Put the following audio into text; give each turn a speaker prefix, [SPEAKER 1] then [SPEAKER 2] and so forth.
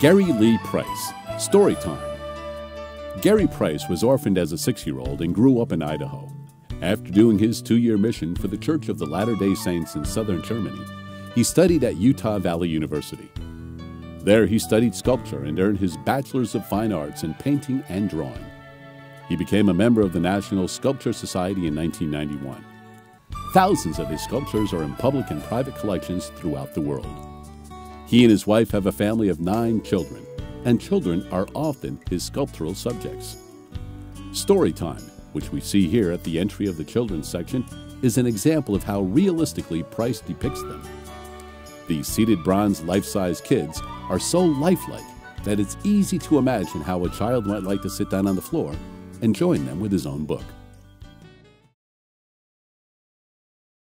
[SPEAKER 1] Gary Lee Price, Story Time. Gary Price was orphaned as a six year old and grew up in Idaho. After doing his two year mission for the Church of the Latter day Saints in southern Germany, he studied at Utah Valley University. There, he studied sculpture and earned his Bachelor's of Fine Arts in painting and drawing. He became a member of the National Sculpture Society in 1991. Thousands of his sculptures are in public and private collections throughout the world. He and his wife have a family of nine children, and children are often his sculptural subjects. Story Time, which we see here at the entry of the children's section, is an example of how realistically Price depicts them. These seated bronze life size kids are so lifelike that it's easy to imagine how a child might like to sit down on the floor and join them with his own book.